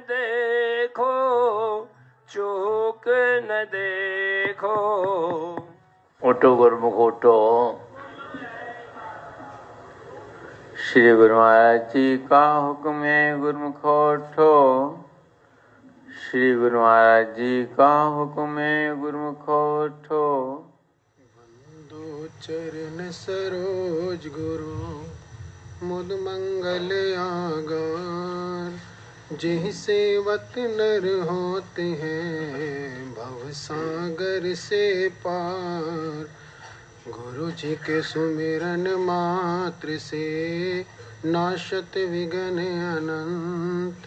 देखो चूक न देखो। ओटो गुरमुख ओटो श्री गुरु महाराज जी का हुक्म है गुरमुख ओठो श्री गुरु महाराज जी का हुक्म है गुरमुख ओठो दो चरण सरोज गुरु मुद मंगल आगार। जिह सेवत नर होते हैं, भव सागर से पार। गुरु जी के सुमिरन मात्र से नाशत विघन अनंत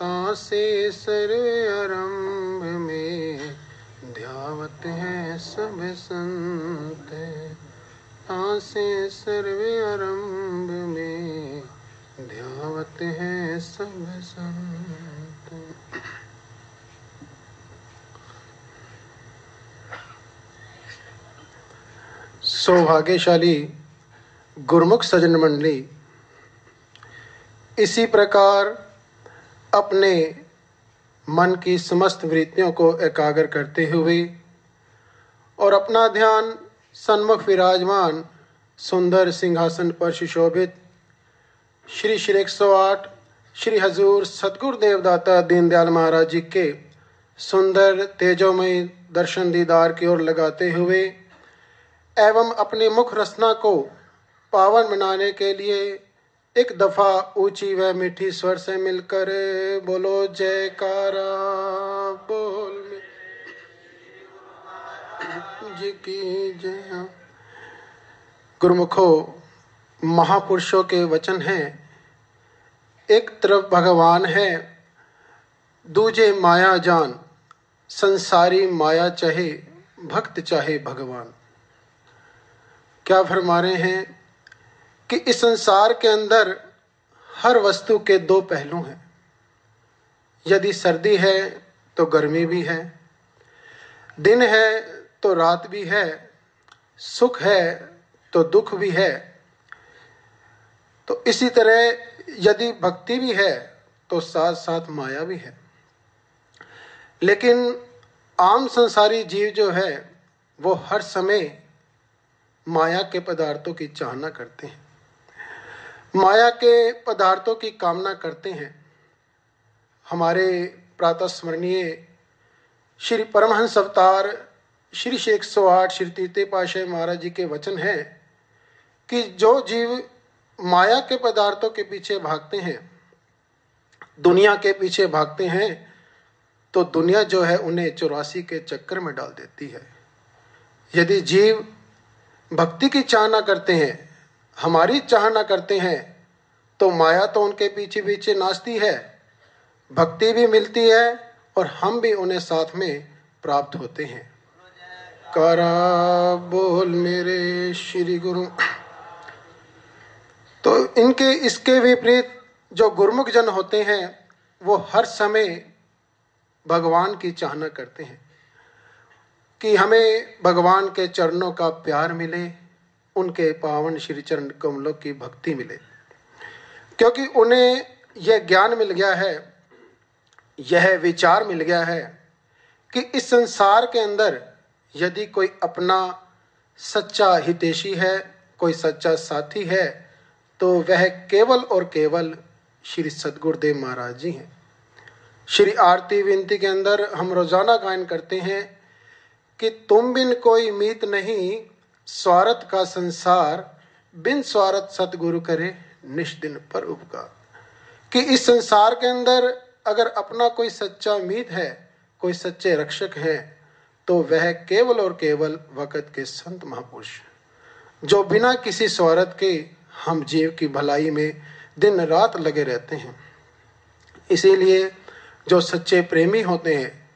तासे सर्व आरंभ में ध्यावत है सब संत तासे सर्वे आरंभ में ध्यावत है सब संत। सौभाग्यशाली गुरमुख सजन मंडली, इसी प्रकार अपने मन की समस्त वृत्तियों को एकाग्र करते हुए और अपना ध्यान सन्मुख विराजमान सुंदर सिंहासन पर सुशोभित श्री श्री एक सौ आठ, श्री हजूर सतगुरु देवदाता दीनदयाल महाराज जी के सुंदर, तेजोमय दर्शन दीदार की ओर लगाते हुए एवं अपनी मुख रचना को पावन बनाने के लिए एक दफ़ा ऊँची व मीठी स्वर से मिलकर बोलो, जयकारा, बोल जी की जय। गुरुमुखो महापुरुषों के वचन हैं। एक तरफ़ भगवान है, दूजे माया जान, संसारी माया चाहे, भक्त चाहे भगवान। क्या फरमा रहे हैं कि इस संसार के अंदर हर वस्तु के दो पहलू हैं। यदि सर्दी है तो गर्मी भी है। दिन है तो रात भी है। सुख है तो दुख भी है। तो इसी तरह यदि भक्ति भी है तो साथ साथ माया भी है। लेकिन आम संसारी जीव जो है, वो हर समय माया के पदार्थों की चाहना करते हैं। माया के पदार्थों की कामना करते हैं। हमारे प्रातः स्मरणीय श्री परमहंस अवतार, श्री शेख सौ आठ, श्री तीर्थ पाशाह महाराज जी के वचन है कि जो जीव माया के पदार्थों के पीछे भागते हैं, दुनिया के पीछे भागते हैं तो दुनिया जो है उन्हें चौरासी के चक्कर में डाल देती है। यदि जीव भक्ति की चाहना करते हैं, हमारी चाहना करते हैं तो माया तो उनके पीछे पीछे नाचती है, भक्ति भी मिलती है और हम भी उन्हें साथ में प्राप्त होते हैं। करा बोल मेरे श्री गुरु। तो इनके, इसके विपरीत जो गुरमुख जन होते हैं, वो हर समय भगवान की चाहना करते हैं कि हमें भगवान के चरणों का प्यार मिले, उनके पावन श्री चरण कमलों की भक्ति मिले। क्योंकि उन्हें यह ज्ञान मिल गया है, यह विचार मिल गया है कि इस संसार के अंदर यदि कोई अपना सच्चा हितेशी है, कोई सच्चा साथी है तो वह केवल और केवल श्री सदगुरुदेव महाराज जी हैं। श्री आरती विनती के अंदर हम रोज़ाना गायन करते हैं कि तुम बिन कोई मीत नहीं, स्वार्थ का संसार बिन स्वार्थ सतगुरु करे, निष्दिन पर उपकार कि इस संसार के अंदर अगर अपना कोई सच्चा मीत है, कोई सच्चे रक्षक है तो वह केवल और केवल वक़्त के संत महापुरुष जो बिना किसी स्वार्थ के हम जीव की भलाई में दिन रात लगे रहते हैं। इसीलिए जो सच्चे प्रेमी होते हैं,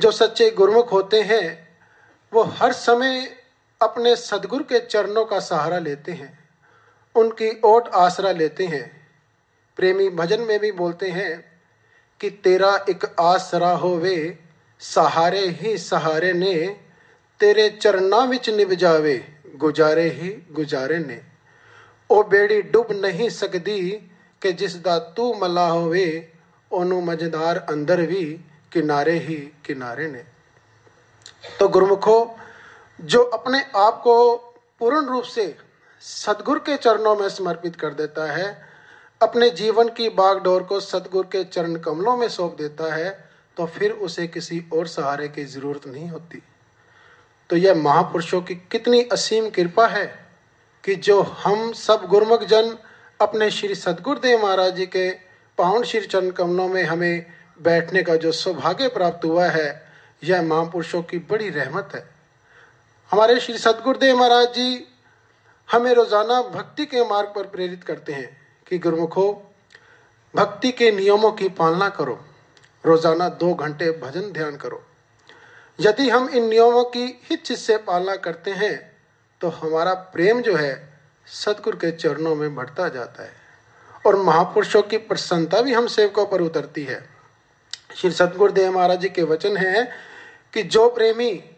जो सच्चे गुरमुख होते हैं, वो हर समय अपने सदगुरु के चरणों का सहारा लेते हैं, उनकी ओट आसरा लेते हैं। प्रेमी भजन में भी बोलते हैं कि तेरा एक आसरा होवे, सहारे ही सहारे ने, तेरे चरणा विच निभ जावे, गुजारे ही गुजारे ने। ओ बेड़ी डुब नहीं कि जिस दा तू मला होवे ओनु मज़ेदार अंदर भी किनारे ही किनारे ने तो गुरुमुखो जो अपने आप को पूर्ण रूप से सदगुरु के चरणों में समर्पित कर देता है अपने जीवन की बागडोर को सदगुरु के चरण कमलों में सौंप देता है तो फिर उसे किसी और सहारे की ज़रूरत नहीं होती तो यह महापुरुषों की कितनी असीम कृपा है कि जो हम सब गुरमुख जन अपने श्री सदगुरुदेव महाराज जी के पावन श्री चरण कमलों में हमें बैठने का जो सौभाग्य प्राप्त हुआ है, यह महापुरुषों की बड़ी रहमत है। हमारे श्री सदगुरुदेव महाराज जी हमें रोज़ाना भक्ति के मार्ग पर प्रेरित करते हैं कि गुरुमुखो, भक्ति के नियमों की पालना करो। रोज़ाना दो घंटे भजन ध्यान करो। यदि हम इन नियमों की हित से पालना करते हैं तो हमारा प्रेम जो है सदगुरु के चरणों में बढ़ता जाता है। और महापुरुषों की प्रसन्नता भी हम सेवकों पर उतरती है। श्री सतगुरुदेव महाराज जी के वचन है कि जो प्रेमी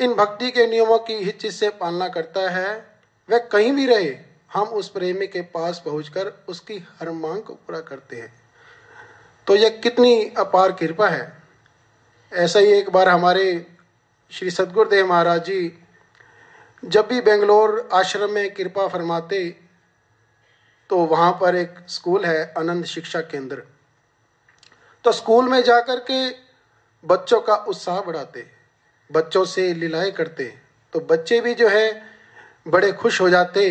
इन भक्ति के नियमों की हित से पालना करता है, वह कहीं भी रहे, हम उस प्रेमी के पास पहुंचकर उसकी हर मांग को पूरा करते हैं। तो यह कितनी अपार कृपा है। ऐसा ही एक बार हमारे श्री सदगुरुदेव महाराज जी जब भी बेंगलोर आश्रम में कृपा फरमाते तो वहाँ पर एक स्कूल है, आनंद शिक्षा केंद्र। तो स्कूल में जाकर के बच्चों का उत्साह बढ़ाते, बच्चों से लीलाएँ करते तो बच्चे भी जो है, बड़े खुश हो जाते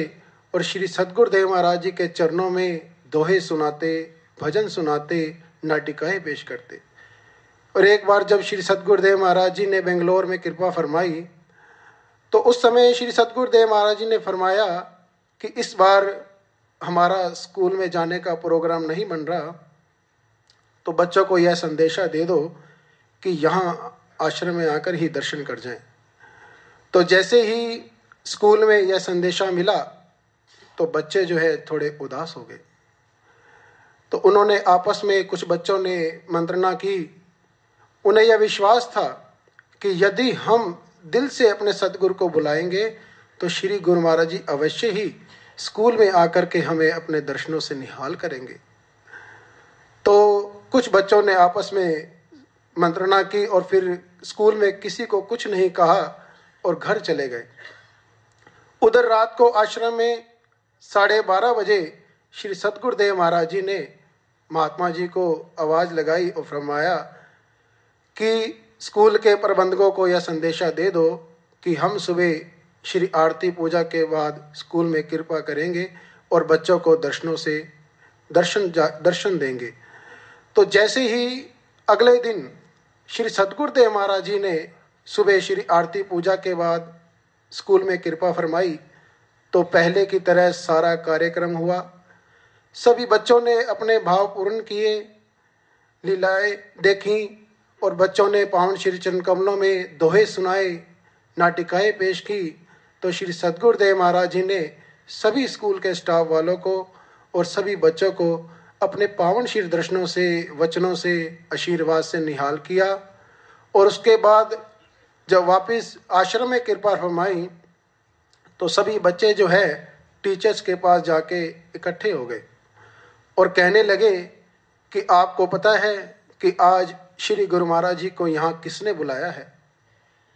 और श्री सदगुरुदेव महाराज जी के चरणों में दोहे सुनाते, भजन सुनाते, नाटिकाएँ पेश करते। और एक बार जब श्री सदगुरुदेव महाराज जी ने बेंगलोर में कृपा फरमाई तो उस समय श्री सतगुरुदेव महाराज जी ने फरमाया कि इस बार हमारा स्कूल में जाने का प्रोग्राम नहीं बन रहा तो बच्चों को यह संदेशा दे दो कि यहाँ आश्रम में आकर ही दर्शन कर जाएँ। तो जैसे ही स्कूल में यह संदेशा मिला तो बच्चे जो है थोड़े उदास हो गए तो उन्होंने आपस में कुछ बच्चों ने मंत्रणा की उन्हें यह विश्वास था कि यदि हम दिल से अपने सदगुरु को बुलाएँगे तो श्री गुरु महाराज जी अवश्य ही स्कूल में आकर के हमें अपने दर्शनों से निहाल करेंगे। तो कुछ बच्चों ने आपस में मंत्रणा की और फिर स्कूल में किसी को कुछ नहीं कहा और घर चले गए। उधर रात को आश्रम में साढ़े बारह बजे श्री सतगुरुदेव महाराज जी ने महात्मा जी को आवाज़ लगाई और फरमाया कि स्कूल के प्रबंधकों को यह संदेशा दे दो कि हम सुबह श्री आरती पूजा के बाद स्कूल में कृपा करेंगे और बच्चों को दर्शनों से दर्शन दर्शन देंगे। तो जैसे ही अगले दिन श्री सतगुरुदेव महाराज जी ने सुबह श्री आरती पूजा के बाद स्कूल में कृपा फरमाई तो पहले की तरह सारा कार्यक्रम हुआ। सभी बच्चों ने अपने भाव पूर्ण किए, लीलाएँ देखी और बच्चों ने पावन श्री चरण कमलों में दोहे सुनाए, नाटिकाएँ पेश की। तो श्री सदगुरुदेव महाराज जी ने सभी स्कूल के स्टाफ वालों को और सभी बच्चों को अपने पावन श्री दर्शनों से, वचनों से, आशीर्वाद से निहाल किया और उसके बाद जब वापस आश्रम में कृपा फरमाई तो सभी बच्चे जो है, टीचर्स के पास जाके इकट्ठे हो गए और कहने लगे कि आपको पता है कि आज श्री गुरु महाराज जी को यहाँ किसने बुलाया है?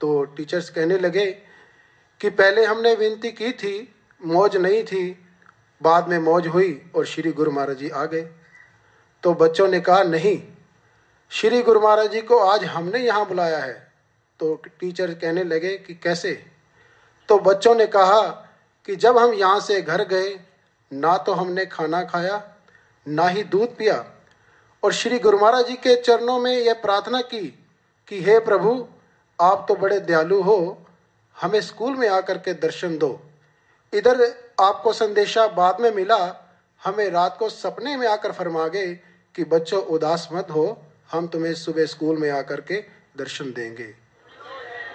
तो टीचर्स कहने लगे कि पहले हमने विनती की थी, मौज नहीं थी, बाद में मौज हुई और श्री गुरु महाराज जी आ गए। तो बच्चों ने कहा, नहीं, श्री गुरु महाराज जी को आज हमने यहाँ बुलाया है। तो टीचर कहने लगे कि, कैसे? तो बच्चों ने कहा कि, जब हम यहाँ से घर गए, ना तो हमने खाना खाया, ना ही दूध पिया और श्री गुरु महाराज जी के चरणों में यह प्रार्थना की कि हे प्रभु, आप तो बड़े दयालु हो, हमें स्कूल में आकर के दर्शन दो। इधर आपको संदेशा बाद में मिला, हमें रात को सपने में आकर फरमा गए कि बच्चों, उदास मत हो, हम तुम्हें सुबह स्कूल में आकर के दर्शन देंगे।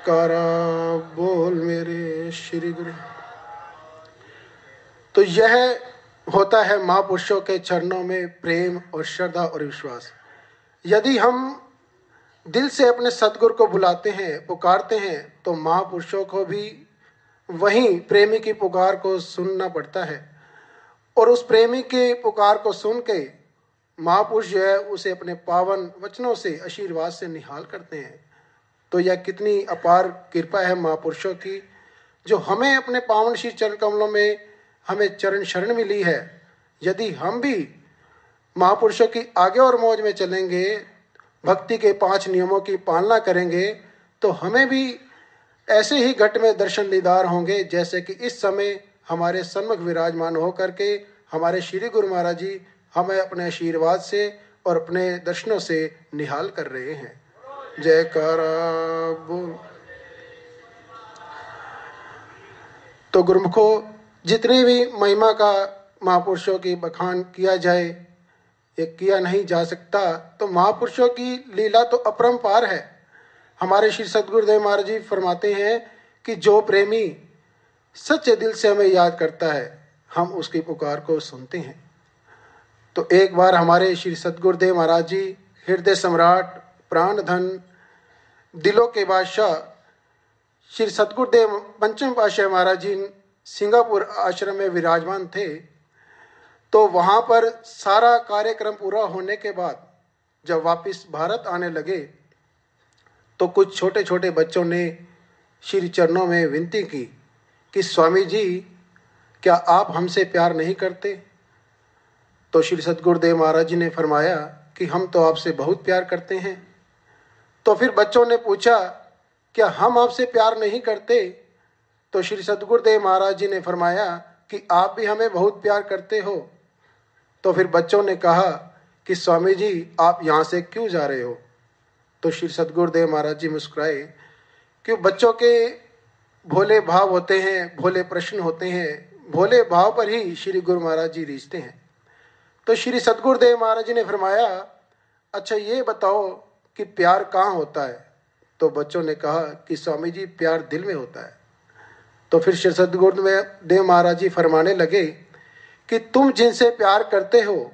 कारा बोल मेरे श्री गुरु। तो यह होता है महापुरुषों के चरणों में प्रेम और श्रद्धा और विश्वास। यदि हम दिल से अपने सदगुरु को बुलाते हैं, पुकारते हैं तो महापुरुषों को भी वहीं प्रेमी की पुकार को सुनना पड़ता है। और उस प्रेमी की पुकार को सुन के महापुरुष जो है, उसे अपने पावन वचनों से, आशीर्वाद से निहाल करते हैं। तो यह कितनी अपार कृपा है महापुरुषों की, जो हमें अपने पावन श्री चरण कमलों में हमें चरण शरण मिली है। यदि हम भी महापुरुषों की आगे और मौज में चलेंगे, भक्ति के पाँच नियमों की पालना करेंगे तो हमें भी ऐसे ही घट में दर्शन दीदार होंगे, जैसे कि इस समय हमारे सन्मुख विराजमान होकर के हमारे श्री गुरु महाराज जी हमें अपने आशीर्वाद से और अपने दर्शनों से निहाल कर रहे हैं। जय कर तो गुरुमुखो जितनी भी महिमा का महापुरुषों की बखान किया जाए, ये किया नहीं जा सकता तो महापुरुषों की लीला तो अपरंपार है। हमारे श्री सदगुरुदेव महाराज जी फरमाते हैं कि जो प्रेमी सच्चे दिल से हमें याद करता है, हम उसकी पुकार को सुनते हैं। तो एक बार हमारे श्री सदगुरुदेव महाराज जी हृदय सम्राट प्राण धन दिलों के बादशाह, श्री सतगुरुदेव पंचम पाशाह महाराज जी सिंगापुर आश्रम में विराजमान थे तो वहाँ पर सारा कार्यक्रम पूरा होने के बाद जब वापस भारत आने लगे तो कुछ छोटे छोटे बच्चों ने श्री चरणों में विनती की कि स्वामी जी क्या आप हमसे प्यार नहीं करते? तो श्री सतगुरुदेव महाराज जी ने फरमाया कि, हम तो आपसे बहुत प्यार करते हैं। तो फिर बच्चों ने पूछा, क्या हम आपसे प्यार नहीं करते? तो श्री सतगुरुदेव महाराज जी ने फरमाया कि आप भी हमें बहुत प्यार करते हो। तो फिर बच्चों ने कहा कि स्वामी जी, आप यहाँ से क्यों जा रहे हो? तो श्री सतगुरुदेव महाराज जी मुस्कुराए। कि बच्चों के भोले भाव होते हैं, भोले प्रश्न होते हैं, भोले भाव पर ही श्री गुरु महाराज जी रीझते हैं। तो श्री सतगुरुदेव महाराज जी ने फरमाया अच्छा ये बताओ कि प्यार कहाँ होता है? तो बच्चों ने कहा कि स्वामी जी, प्यार दिल में होता है। तो फिर श्री सदगुरु देव महाराज जी फरमाने लगे कि तुम जिनसे प्यार करते हो,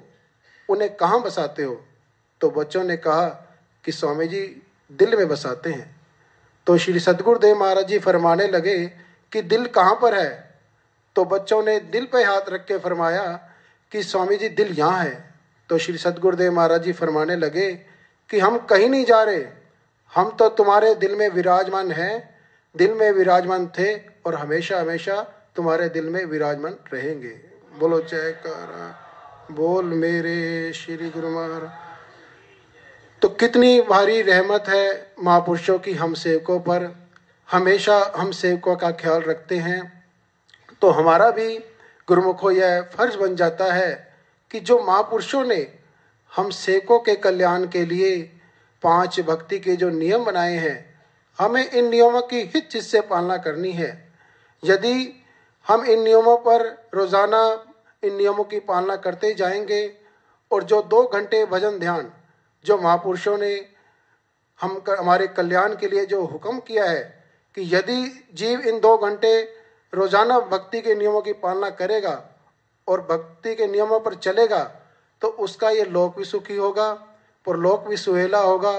उन्हें कहाँ बसाते हो? तो बच्चों ने कहा कि स्वामी जी, दिल में बसाते हैं। तो श्री सदगुरुदेव महाराज जी फरमाने लगे कि दिल कहाँ पर है? तो बच्चों ने दिल पर हाथ रख के फरमाया कि स्वामी जी, दिल यहाँ है। तो श्री सदगुरुदेव महाराज जी फरमाने लगे कि हम कहीं नहीं जा रहे। हम तो तुम्हारे दिल में विराजमान हैं दिल में विराजमान थे और हमेशा हमेशा तुम्हारे दिल में विराजमान रहेंगे। बोलो जय कर बोल मेरे श्री गुरु महाराज। तो कितनी भारी रहमत है महापुरुषों की हम सेवकों पर। हमेशा हम सेवकों का ख्याल रखते हैं। तो हमारा भी गुरुमुखों यह फ़र्ज़ बन जाता है कि जो महापुरुषों ने हम सेवकों के कल्याण के लिए पाँच भक्ति के जो नियम बनाए हैं हमें इन नियमों की हित चीज़ से पालना करनी है। यदि हम इन नियमों पर रोज़ाना इन नियमों की पालना करते जाएँगे और जो दो घंटे भजन ध्यान जो महापुरुषों ने हम कर, हमारे कल्याण के लिए जो हुक्म किया है कि यदि जीव इन दो घंटे रोज़ाना भक्ति के नियमों की पालना करेगा और भक्ति के नियमों पर चलेगा तो उसका ये लोक भी सुखी होगा पर लोक भी सुहेला होगा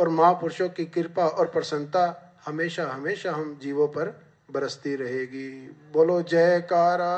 और महापुरुषों की कृपा और प्रसन्नता हमेशा हमेशा हम जीवों पर बरसती रहेगी। बोलो, जयकारा